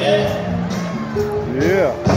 Yeah. Yeah.